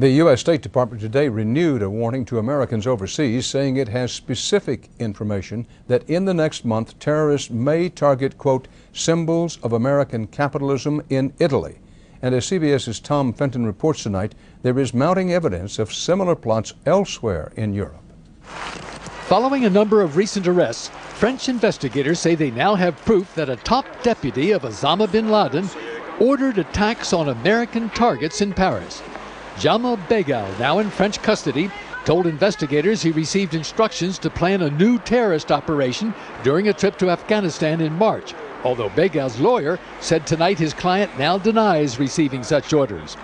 The U.S. State Department today renewed a warning to Americans overseas, saying it has specific information that in the next month terrorists may target, quote, symbols of American capitalism in Italy. And as CBS's Tom Fenton reports tonight, there is mounting evidence of similar plots elsewhere in Europe. Following a number of recent arrests, French investigators say they now have proof that a top deputy of Osama bin Laden ordered attacks on American targets in Paris. Djamel Beghal, now in French custody, told investigators he received instructions to plan a new terrorist operation during a trip to Afghanistan in March. Although Beghal's lawyer said tonight his client now denies receiving such orders.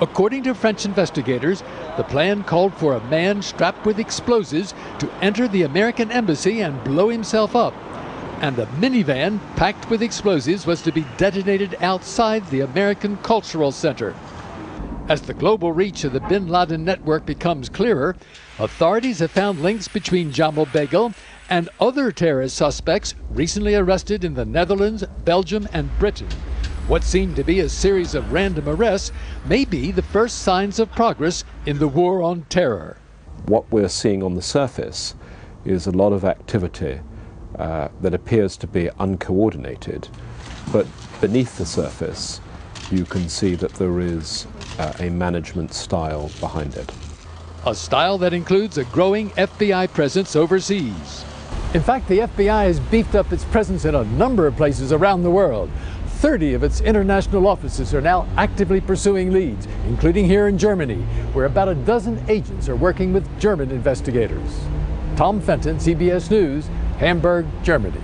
According to French investigators, the plan called for a man strapped with explosives to enter the American embassy and blow himself up. And a minivan packed with explosives was to be detonated outside the American Cultural Center. As the global reach of the bin Laden network becomes clearer, authorities have found links between Djamel Beghal and other terrorist suspects recently arrested in the Netherlands, Belgium, and Britain. What seemed to be a series of random arrests may be the first signs of progress in the war on terror. What we're seeing on the surface is a lot of activity uh, that appears to be uncoordinated, but beneath the surface, you can see that there is uh, a management style behind it. A style that includes a growing FBI presence overseas. In fact, the FBI has beefed up its presence in a number of places around the world. 30 of its international offices are now actively pursuing leads, including here in Germany, where about a dozen agents are working with German investigators. Tom Fenton, CBS News, Hamburg, Germany.